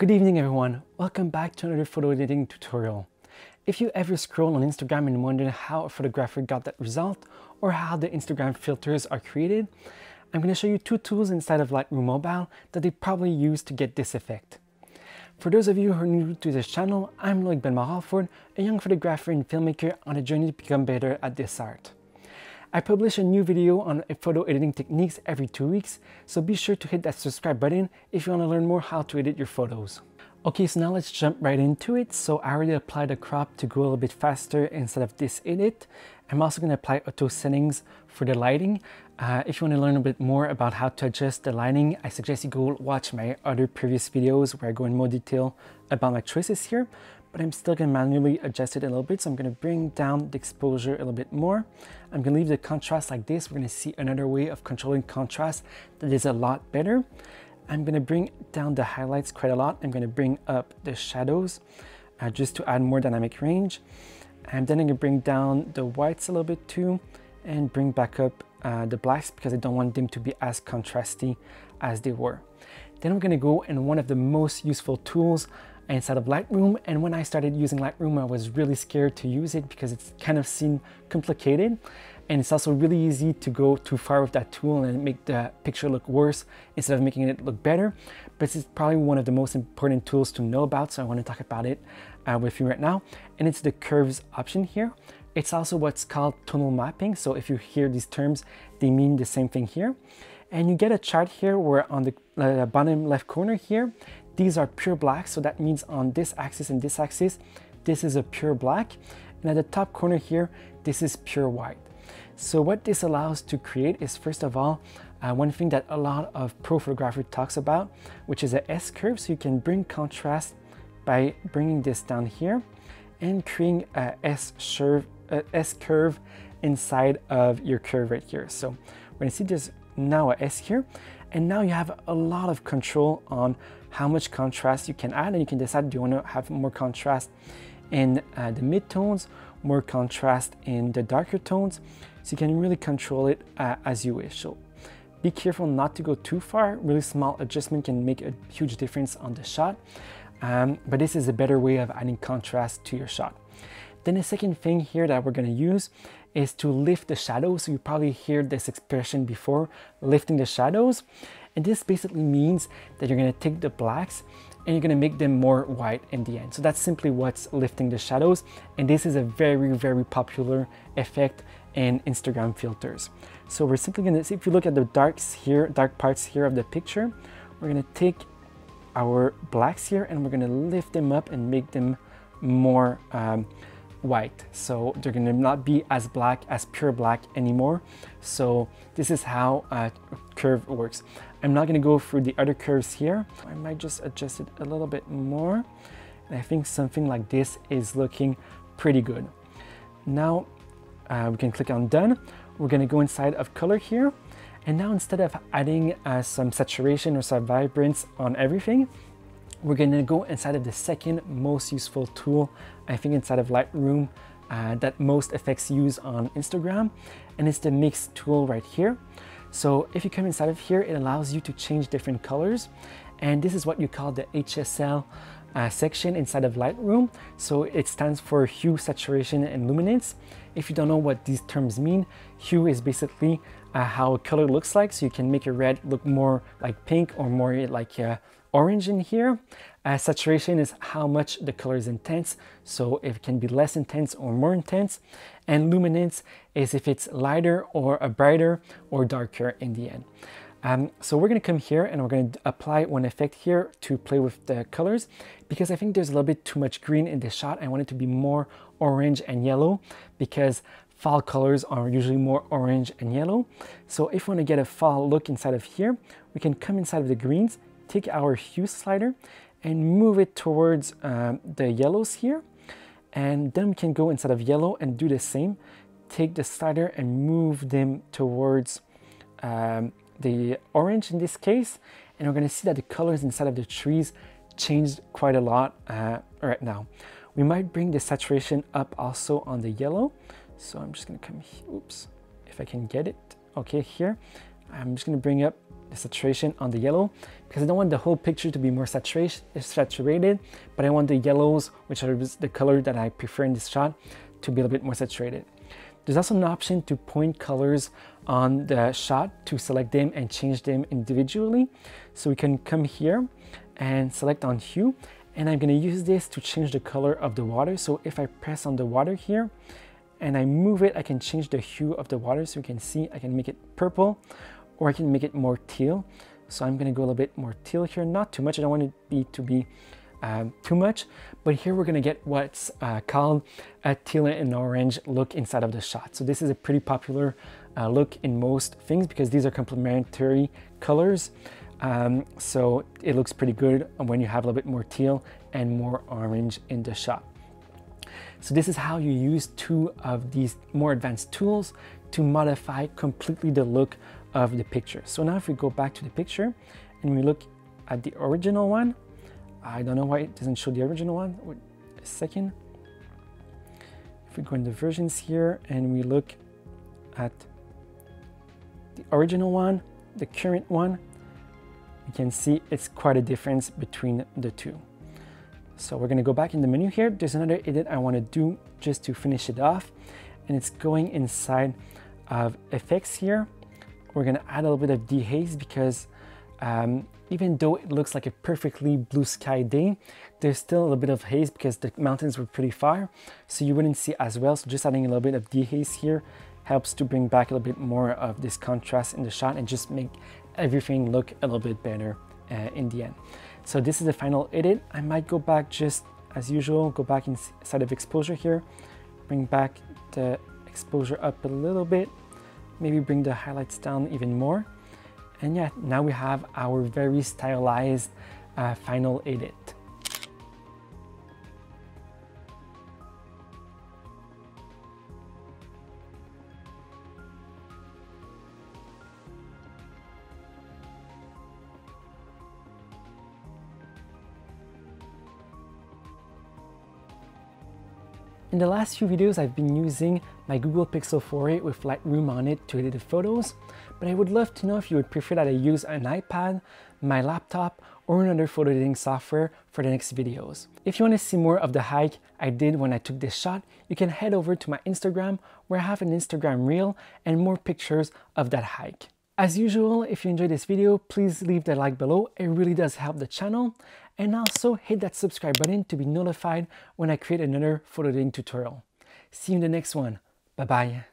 Good evening everyone, welcome back to another photo editing tutorial. If you ever scroll on Instagram and wonder how a photographer got that result or how the Instagram filters are created, I'm going to show you two tools inside of Lightroom Mobile that they probably use to get this effect. For those of you who are new to this channel, I'm Loïc Bellemare-Alford, a young photographer and filmmaker on a journey to become better at this art. I publish a new video on photo editing techniques every two weeks, so be sure to hit that subscribe button if you want to learn more how to edit your photos. Okay, so now let's jump right into it. So I already applied the crop to go a little bit faster instead of this edit. I'm also going to apply auto settings for the lighting. Uh, if you want to learn a bit more about how to adjust the lighting, I suggest you go watch my other previous videos where I go in more detail about my choices here, but I'm still going to manually adjust it a little bit. So I'm going to bring down the exposure a little bit more. I'm going to leave the contrast like this. We're going to see another way of controlling contrast that is a lot better. I'm to bring down the highlights quite a lot. I'm to bring up the shadows uh, just to add more dynamic range. And then I'm to bring down the whites a little bit too and bring back up uh, the blacks because I don't want them to be as contrasty as they were. Then we're to go in one of the most useful tools inside of Lightroom and when I started using Lightroom I was really scared to use it because it's kind of seemed complicated and it's also really easy to go too far with that tool and make the picture look worse instead of making it look better but it's probably one of the most important tools to know about so I want to talk about it uh, with you right now and it's the curves option here it's also what's called tonal mapping. So if you hear these terms, they mean the same thing here. And you get a chart here where on the uh, bottom left corner here, these are pure black. So that means on this axis and this axis, this is a pure black. And at the top corner here, this is pure white. So what this allows to create is first of all, uh, one thing that a lot of pro photography talks about, which is a S curve. So you can bring contrast by bringing this down here and creating a S curve a S curve inside of your curve right here. So we're gonna see there's now a S here, and now you have a lot of control on how much contrast you can add, and you can decide do you wanna have more contrast in uh, the mid-tones, more contrast in the darker tones, so you can really control it uh, as you wish. So be careful not to go too far. Really small adjustment can make a huge difference on the shot. Um, but this is a better way of adding contrast to your shot. Then the second thing here that we're gonna use is to lift the shadows. So you probably heard this expression before, lifting the shadows. And this basically means that you're gonna take the blacks and you're gonna make them more white in the end. So that's simply what's lifting the shadows. And this is a very, very popular effect in Instagram filters. So we're simply gonna see, if you look at the darks here, dark parts here of the picture, we're gonna take our blacks here and we're gonna lift them up and make them more um, white. So they're gonna not be as black, as pure black anymore. So this is how a curve works. I'm not gonna go through the other curves here. I might just adjust it a little bit more. And I think something like this is looking pretty good. Now uh, we can click on done. We're gonna go inside of color here. And now instead of adding uh, some saturation or some vibrance on everything, we're to go inside of the second most useful tool, I think inside of Lightroom uh, that most effects use on Instagram, and it's the mix tool right here. So if you come inside of here, it allows you to change different colors, and this is what you call the HSL uh, section inside of Lightroom. So it stands for hue, saturation, and luminance. If you don't know what these terms mean, hue is basically uh, how a color looks like. So you can make a red look more like pink or more like uh, orange in here. Uh, saturation is how much the color is intense, so it can be less intense or more intense. And luminance is if it's lighter or a brighter or darker in the end. Um, so we're going to come here and we're going to apply one effect here to play with the colors because I think there's a little bit too much green in this shot. I want it to be more orange and yellow because fall colors are usually more orange and yellow. So if we want to get a fall look inside of here, we can come inside of the greens take our hue slider and move it towards um, the yellows here. And then we can go inside of yellow and do the same. Take the slider and move them towards um, the orange in this case. And we're gonna see that the colors inside of the trees changed quite a lot uh, right now. We might bring the saturation up also on the yellow. So I'm just gonna come, oops, if I can get it. Okay, here. I'm just gonna bring up the saturation on the yellow because I don't want the whole picture to be more saturated, but I want the yellows, which are the color that I prefer in this shot, to be a little bit more saturated. There's also an option to point colors on the shot to select them and change them individually. So we can come here and select on hue and I'm gonna use this to change the color of the water. So if I press on the water here and I move it, I can change the hue of the water. So you can see I can make it purple or I can make it more teal. So I'm gonna go a little bit more teal here, not too much. I don't want it be, to be um, too much, but here we're gonna get what's uh, called a teal and orange look inside of the shot. So this is a pretty popular uh, look in most things because these are complementary colors. Um, so it looks pretty good when you have a little bit more teal and more orange in the shot. So this is how you use two of these more advanced tools to modify completely the look of the picture. So now if we go back to the picture and we look at the original one, I don't know why it doesn't show the original one. Wait a second. If we go in the versions here and we look at the original one, the current one, you can see it's quite a difference between the two. So we're gonna go back in the menu here. There's another edit I wanna do just to finish it off. And it's going inside of effects here. We're gonna add a little bit of dehaze because um, even though it looks like a perfectly blue sky day, there's still a little bit of haze because the mountains were pretty far, so you wouldn't see as well. So just adding a little bit of dehaze here helps to bring back a little bit more of this contrast in the shot and just make everything look a little bit better uh, in the end. So this is the final edit. I might go back just as usual, go back inside of exposure here, bring back the exposure up a little bit, maybe bring the highlights down even more. And yeah, now we have our very stylized uh, final edit. In the last few videos, I've been using my Google Pixel 4a with Lightroom on it to edit the photos, but I would love to know if you would prefer that I use an iPad, my laptop, or another photo editing software for the next videos. If you want to see more of the hike I did when I took this shot, you can head over to my Instagram where I have an Instagram reel and more pictures of that hike. As usual, if you enjoyed this video, please leave the like below. It really does help the channel. And also hit that subscribe button to be notified when I create another photo editing tutorial. See you in the next one. Bye-bye.